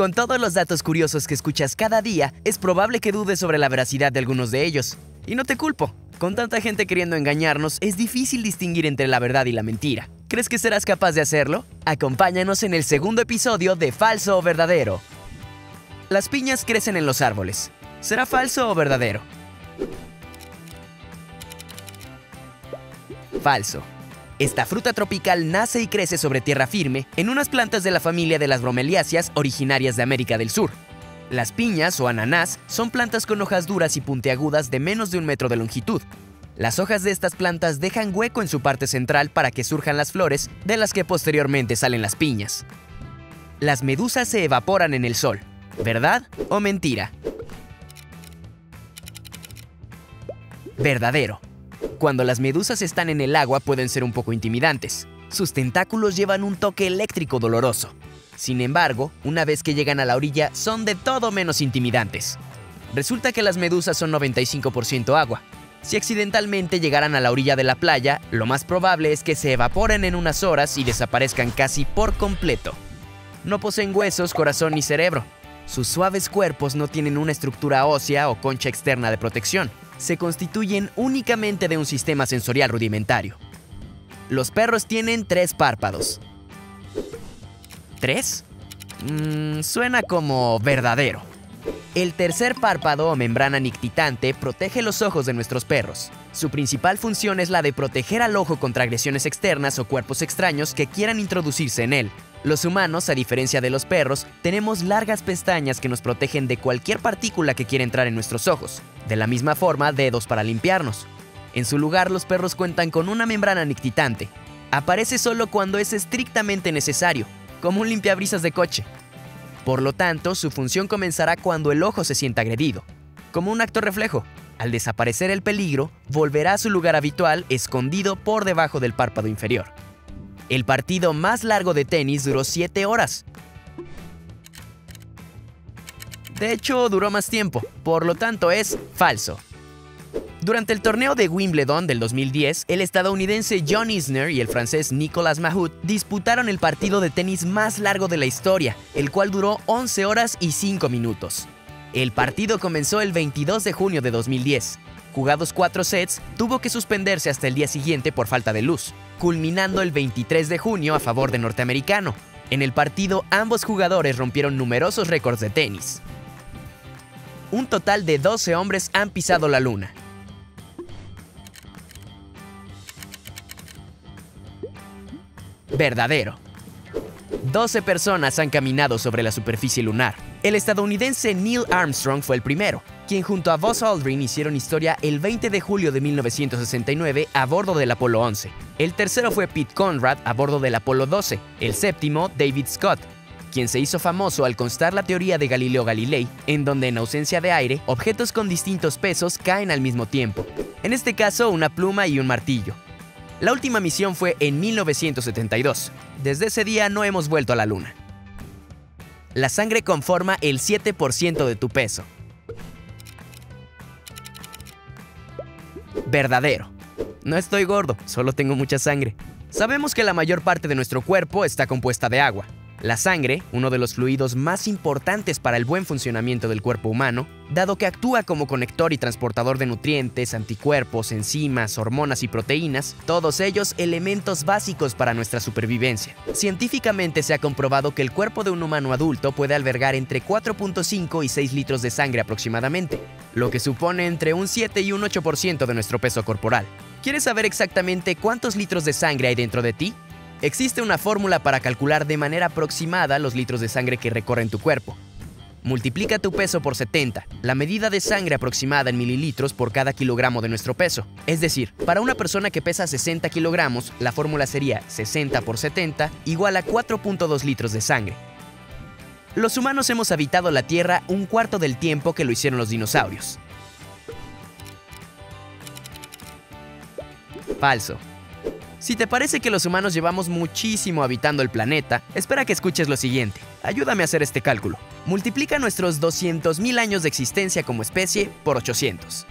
Con todos los datos curiosos que escuchas cada día, es probable que dudes sobre la veracidad de algunos de ellos. Y no te culpo. Con tanta gente queriendo engañarnos, es difícil distinguir entre la verdad y la mentira. ¿Crees que serás capaz de hacerlo? Acompáñanos en el segundo episodio de Falso o Verdadero. Las piñas crecen en los árboles. ¿Será falso o verdadero? Falso. Esta fruta tropical nace y crece sobre tierra firme en unas plantas de la familia de las bromeliáceas originarias de América del Sur. Las piñas o ananás son plantas con hojas duras y puntiagudas de menos de un metro de longitud. Las hojas de estas plantas dejan hueco en su parte central para que surjan las flores, de las que posteriormente salen las piñas. Las medusas se evaporan en el sol. ¿Verdad o mentira? Verdadero. Cuando las medusas están en el agua pueden ser un poco intimidantes. Sus tentáculos llevan un toque eléctrico doloroso. Sin embargo, una vez que llegan a la orilla son de todo menos intimidantes. Resulta que las medusas son 95% agua. Si accidentalmente llegaran a la orilla de la playa, lo más probable es que se evaporen en unas horas y desaparezcan casi por completo. No poseen huesos, corazón ni cerebro. Sus suaves cuerpos no tienen una estructura ósea o concha externa de protección se constituyen únicamente de un sistema sensorial rudimentario. Los perros tienen tres párpados. ¿Tres? Mm, suena como verdadero. El tercer párpado o membrana nictitante protege los ojos de nuestros perros. Su principal función es la de proteger al ojo contra agresiones externas o cuerpos extraños que quieran introducirse en él. Los humanos, a diferencia de los perros, tenemos largas pestañas que nos protegen de cualquier partícula que quiera entrar en nuestros ojos. De la misma forma, dedos para limpiarnos. En su lugar, los perros cuentan con una membrana nictitante. Aparece solo cuando es estrictamente necesario, como un limpiabrisas de coche. Por lo tanto, su función comenzará cuando el ojo se sienta agredido, como un acto reflejo. Al desaparecer el peligro, volverá a su lugar habitual escondido por debajo del párpado inferior. El partido más largo de tenis duró 7 horas. De hecho, duró más tiempo, por lo tanto es falso. Durante el torneo de Wimbledon del 2010, el estadounidense John Isner y el francés Nicolas Mahut disputaron el partido de tenis más largo de la historia, el cual duró 11 horas y 5 minutos. El partido comenzó el 22 de junio de 2010. Jugados cuatro sets, tuvo que suspenderse hasta el día siguiente por falta de luz culminando el 23 de junio a favor de norteamericano. En el partido, ambos jugadores rompieron numerosos récords de tenis. Un total de 12 hombres han pisado la luna. Verdadero. 12 personas han caminado sobre la superficie lunar. El estadounidense Neil Armstrong fue el primero, quien junto a Buzz Aldrin hicieron historia el 20 de julio de 1969 a bordo del Apolo 11. El tercero fue Pete Conrad a bordo del Apolo 12. El séptimo, David Scott, quien se hizo famoso al constar la teoría de Galileo Galilei, en donde en ausencia de aire, objetos con distintos pesos caen al mismo tiempo. En este caso, una pluma y un martillo. La última misión fue en 1972. Desde ese día no hemos vuelto a la Luna. La sangre conforma el 7% de tu peso. Verdadero. No estoy gordo, solo tengo mucha sangre. Sabemos que la mayor parte de nuestro cuerpo está compuesta de agua. La sangre, uno de los fluidos más importantes para el buen funcionamiento del cuerpo humano, dado que actúa como conector y transportador de nutrientes, anticuerpos, enzimas, hormonas y proteínas, todos ellos elementos básicos para nuestra supervivencia. Científicamente se ha comprobado que el cuerpo de un humano adulto puede albergar entre 4.5 y 6 litros de sangre aproximadamente, lo que supone entre un 7 y un 8% de nuestro peso corporal. ¿Quieres saber exactamente cuántos litros de sangre hay dentro de ti? Existe una fórmula para calcular de manera aproximada los litros de sangre que recorren tu cuerpo. Multiplica tu peso por 70, la medida de sangre aproximada en mililitros por cada kilogramo de nuestro peso. Es decir, para una persona que pesa 60 kilogramos, la fórmula sería 60 por 70 igual a 4.2 litros de sangre. Los humanos hemos habitado la Tierra un cuarto del tiempo que lo hicieron los dinosaurios. Falso. Si te parece que los humanos llevamos muchísimo habitando el planeta, espera que escuches lo siguiente. Ayúdame a hacer este cálculo. Multiplica nuestros 200.000 años de existencia como especie por 800.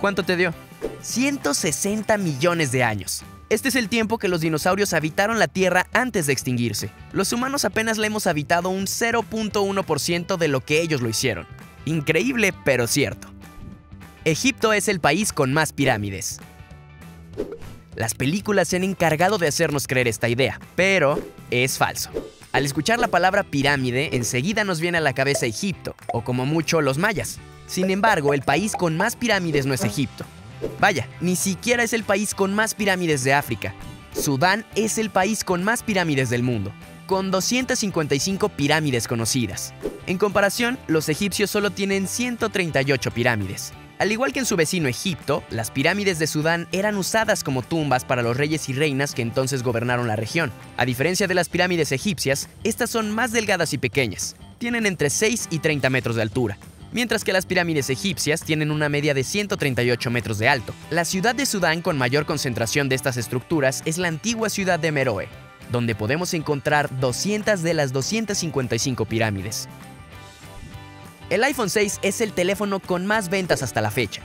¿Cuánto te dio? 160 millones de años. Este es el tiempo que los dinosaurios habitaron la Tierra antes de extinguirse. Los humanos apenas la hemos habitado un 0.1% de lo que ellos lo hicieron. Increíble, pero cierto. Egipto es el país con más pirámides. Las películas se han encargado de hacernos creer esta idea, pero es falso. Al escuchar la palabra pirámide, enseguida nos viene a la cabeza Egipto, o como mucho los mayas. Sin embargo, el país con más pirámides no es Egipto. Vaya, ni siquiera es el país con más pirámides de África. Sudán es el país con más pirámides del mundo, con 255 pirámides conocidas. En comparación, los egipcios solo tienen 138 pirámides. Al igual que en su vecino Egipto, las pirámides de Sudán eran usadas como tumbas para los reyes y reinas que entonces gobernaron la región. A diferencia de las pirámides egipcias, estas son más delgadas y pequeñas. Tienen entre 6 y 30 metros de altura, mientras que las pirámides egipcias tienen una media de 138 metros de alto. La ciudad de Sudán con mayor concentración de estas estructuras es la antigua ciudad de Meroe, donde podemos encontrar 200 de las 255 pirámides. El iPhone 6 es el teléfono con más ventas hasta la fecha.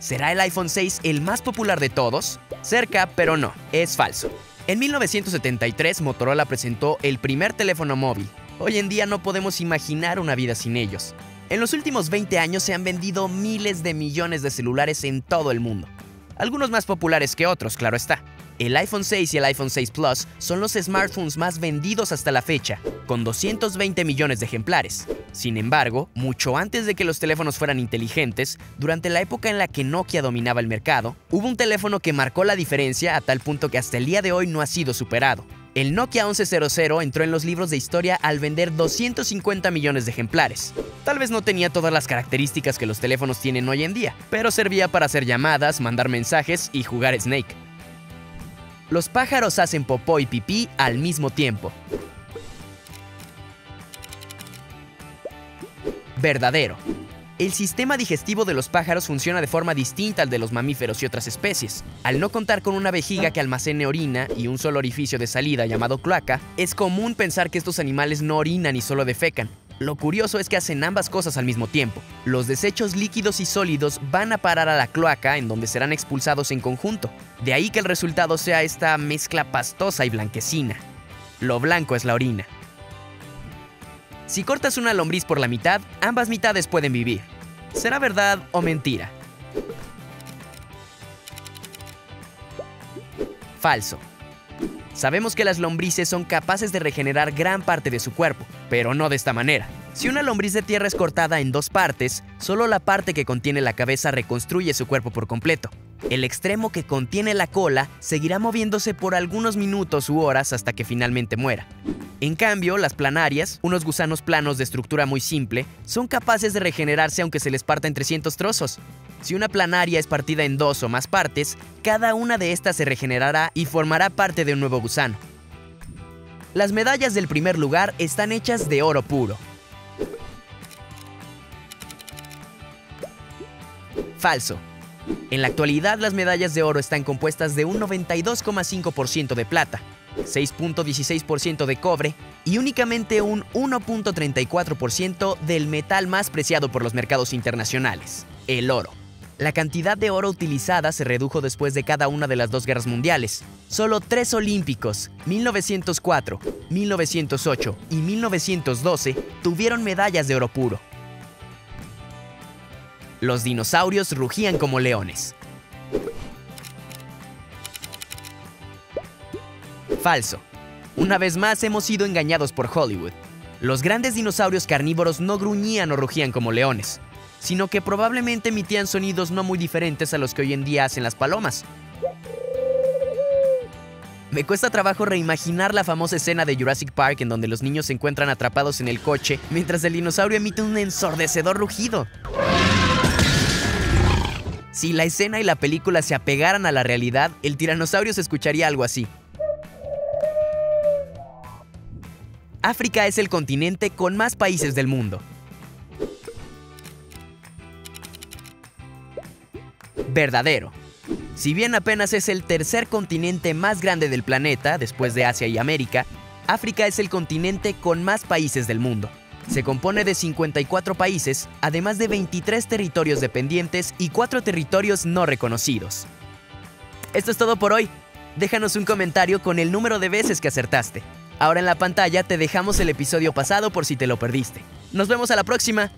¿Será el iPhone 6 el más popular de todos? Cerca, pero no, es falso. En 1973 Motorola presentó el primer teléfono móvil. Hoy en día no podemos imaginar una vida sin ellos. En los últimos 20 años se han vendido miles de millones de celulares en todo el mundo. Algunos más populares que otros, claro está. El iPhone 6 y el iPhone 6 Plus son los smartphones más vendidos hasta la fecha, con 220 millones de ejemplares. Sin embargo, mucho antes de que los teléfonos fueran inteligentes, durante la época en la que Nokia dominaba el mercado, hubo un teléfono que marcó la diferencia a tal punto que hasta el día de hoy no ha sido superado. El Nokia 1100 entró en los libros de historia al vender 250 millones de ejemplares. Tal vez no tenía todas las características que los teléfonos tienen hoy en día, pero servía para hacer llamadas, mandar mensajes y jugar Snake. Los pájaros hacen popó y pipí al mismo tiempo. Verdadero. El sistema digestivo de los pájaros funciona de forma distinta al de los mamíferos y otras especies. Al no contar con una vejiga que almacene orina y un solo orificio de salida llamado cloaca, es común pensar que estos animales no orinan y solo defecan. Lo curioso es que hacen ambas cosas al mismo tiempo. Los desechos líquidos y sólidos van a parar a la cloaca en donde serán expulsados en conjunto. De ahí que el resultado sea esta mezcla pastosa y blanquecina. Lo blanco es la orina. Si cortas una lombriz por la mitad, ambas mitades pueden vivir. ¿Será verdad o mentira? Falso. Sabemos que las lombrices son capaces de regenerar gran parte de su cuerpo, pero no de esta manera. Si una lombriz de tierra es cortada en dos partes, solo la parte que contiene la cabeza reconstruye su cuerpo por completo. El extremo que contiene la cola seguirá moviéndose por algunos minutos u horas hasta que finalmente muera. En cambio, las planarias, unos gusanos planos de estructura muy simple, son capaces de regenerarse aunque se les parta en 300 trozos. Si una planaria es partida en dos o más partes, cada una de estas se regenerará y formará parte de un nuevo gusano. Las medallas del primer lugar están hechas de oro puro. Falso. En la actualidad las medallas de oro están compuestas de un 92,5% de plata, 6.16% de cobre y únicamente un 1.34% del metal más preciado por los mercados internacionales, el oro. La cantidad de oro utilizada se redujo después de cada una de las dos guerras mundiales. Solo tres olímpicos, 1904, 1908 y 1912, tuvieron medallas de oro puro. Los dinosaurios rugían como leones. Falso. Una vez más hemos sido engañados por Hollywood. Los grandes dinosaurios carnívoros no gruñían o rugían como leones sino que probablemente emitían sonidos no muy diferentes a los que hoy en día hacen las palomas. Me cuesta trabajo reimaginar la famosa escena de Jurassic Park en donde los niños se encuentran atrapados en el coche mientras el dinosaurio emite un ensordecedor rugido. Si la escena y la película se apegaran a la realidad, el tiranosaurio se escucharía algo así. África es el continente con más países del mundo. verdadero. Si bien apenas es el tercer continente más grande del planeta, después de Asia y América, África es el continente con más países del mundo. Se compone de 54 países, además de 23 territorios dependientes y 4 territorios no reconocidos. Esto es todo por hoy. Déjanos un comentario con el número de veces que acertaste. Ahora en la pantalla te dejamos el episodio pasado por si te lo perdiste. Nos vemos a la próxima.